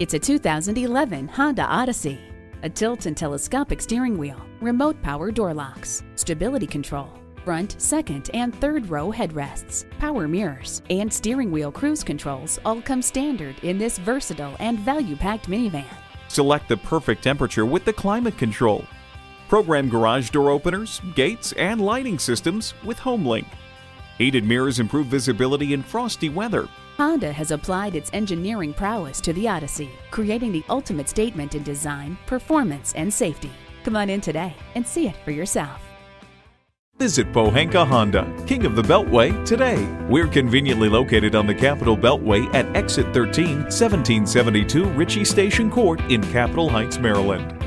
It's a 2011 Honda Odyssey. A tilt and telescopic steering wheel, remote power door locks, stability control, front, second, and third row headrests, power mirrors, and steering wheel cruise controls all come standard in this versatile and value-packed minivan. Select the perfect temperature with the climate control. Program garage door openers, gates, and lighting systems with HomeLink. Heated mirrors improve visibility in frosty weather. Honda has applied its engineering prowess to the Odyssey, creating the ultimate statement in design, performance, and safety. Come on in today and see it for yourself. Visit Pohanka Honda, King of the Beltway, today. We're conveniently located on the Capitol Beltway at Exit 13, 1772 Ritchie Station Court in Capitol Heights, Maryland.